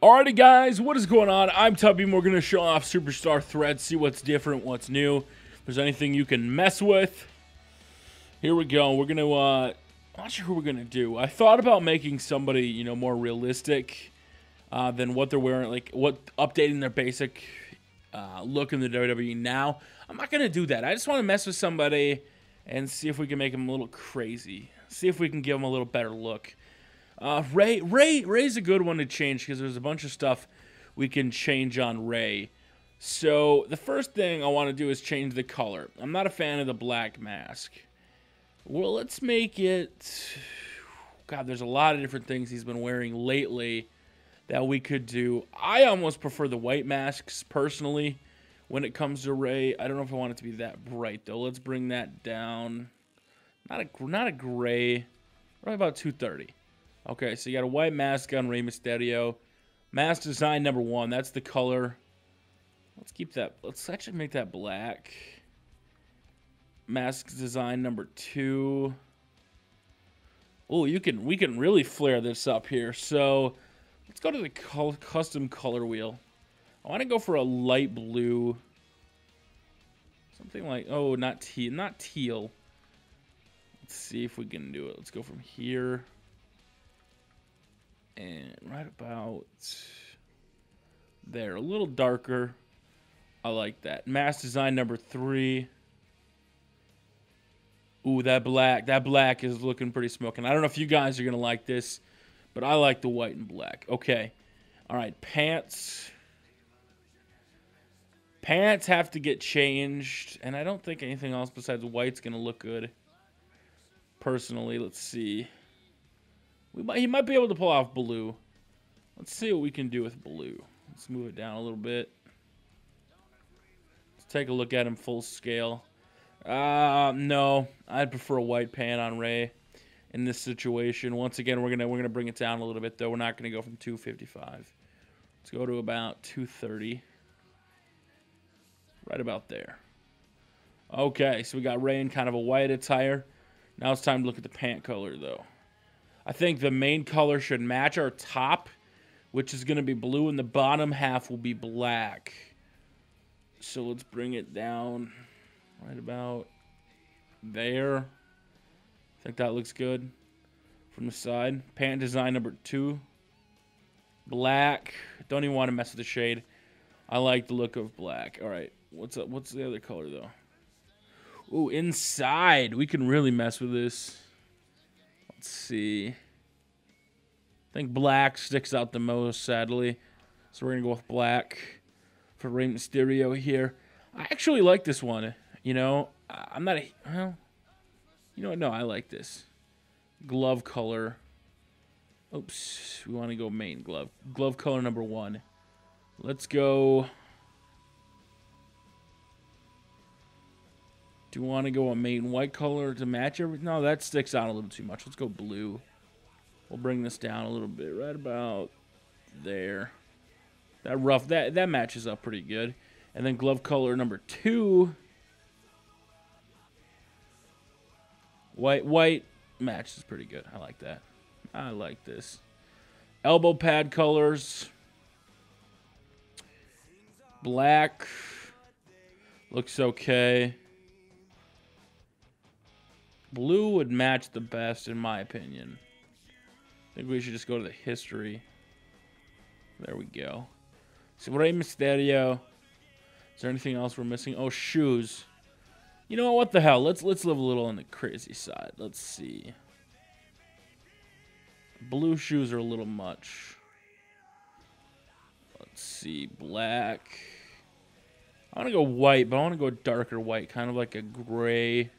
Alrighty, guys, what is going on? I'm Tubby. and We're going to show off Superstar Threads, see what's different, what's new. If there's anything you can mess with. Here we go. We're going to, uh, I'm not sure who we're going to do. I thought about making somebody, you know, more realistic uh, than what they're wearing, like, what, updating their basic uh, look in the WWE now. I'm not going to do that. I just want to mess with somebody and see if we can make them a little crazy. See if we can give them a little better look. Uh, Rey, Rey, Rey's a good one to change because there's a bunch of stuff we can change on Rey. So the first thing I want to do is change the color. I'm not a fan of the black mask. Well, let's make it. God, there's a lot of different things he's been wearing lately that we could do. I almost prefer the white masks personally when it comes to Rey. I don't know if I want it to be that bright though. Let's bring that down. Not a not a gray. Probably about 230. Okay, so you got a white mask on Rey Mysterio. Mask design number one. That's the color. Let's keep that. Let's actually make that black. Mask design number two. Oh, you can. We can really flare this up here. So let's go to the custom color wheel. I want to go for a light blue. Something like oh, not teal, not teal. Let's see if we can do it. Let's go from here and right about there. A little darker. I like that. Mass design number three. Ooh, that black. That black is looking pretty smoking. I don't know if you guys are going to like this, but I like the white and black. Okay. All right, pants. Pants have to get changed, and I don't think anything else besides white's going to look good. Personally, let's see. We might, he might be able to pull off blue. Let's see what we can do with blue. Let's move it down a little bit. Let's take a look at him full scale. Uh, no, I'd prefer a white pan on Rey in this situation. Once again, we're gonna we're gonna bring it down a little bit though. We're not gonna go from 255. Let's go to about 230. Right about there. Okay, so we got Rey in kind of a white attire. Now it's time to look at the pant color though. I think the main color should match our top, which is going to be blue, and the bottom half will be black. So let's bring it down right about there. I think that looks good from the side. Pant design number two. Black. Don't even want to mess with the shade. I like the look of black. All right. What's up? What's the other color though? Ooh, inside. We can really mess with this. Let's see. I think black sticks out the most, sadly. So we're going to go with black for Rey Mysterio here. I actually like this one. You know, I'm not a... Well, you know what? No, I like this. Glove color. Oops. We want to go main glove. Glove color number one. Let's go... Do you want to go a main white color to match everything? No, that sticks out a little too much. Let's go blue. We'll bring this down a little bit, right about there. That rough, that, that matches up pretty good. And then glove color number two. White, white matches pretty good. I like that. I like this. Elbow pad colors. Black. Looks okay. Blue would match the best, in my opinion. I think we should just go to the history. There we go. So, Rey Mysterio. Is there anything else we're missing? Oh, shoes. You know what? What the hell? Let's let's live a little on the crazy side. Let's see. Blue shoes are a little much. Let's see. Black. I want to go white, but I want to go darker white, kind of like a gray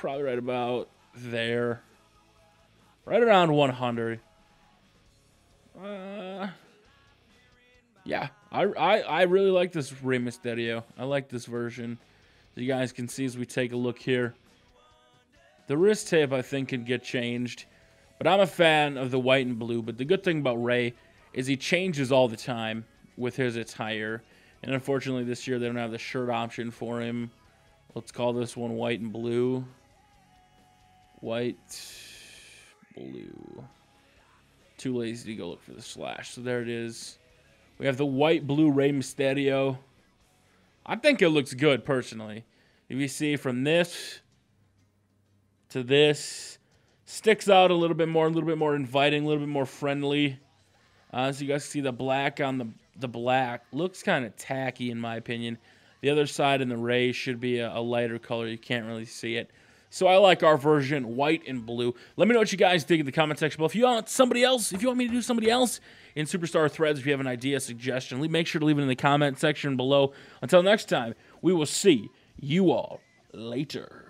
probably right about there. Right around 100. Uh, yeah, I, I, I really like this Rey Mysterio. I like this version. You guys can see as we take a look here. The wrist tape, I think, can get changed. But I'm a fan of the white and blue. But the good thing about Rey is he changes all the time with his attire. And unfortunately, this year they don't have the shirt option for him. Let's call this one white and blue. White, blue. Too lazy to go look for the slash. So there it is. We have the white blue Rey Mysterio. I think it looks good personally. If you see from this to this, sticks out a little bit more, a little bit more inviting, a little bit more friendly. Uh, so you guys see the black on the the black looks kind of tacky in my opinion. The other side in the Rey should be a, a lighter color. You can't really see it. So I like our version, white and blue. Let me know what you guys think in the comment section below. If you want somebody else, if you want me to do somebody else in Superstar Threads, if you have an idea, suggestion, make sure to leave it in the comment section below. Until next time, we will see you all later.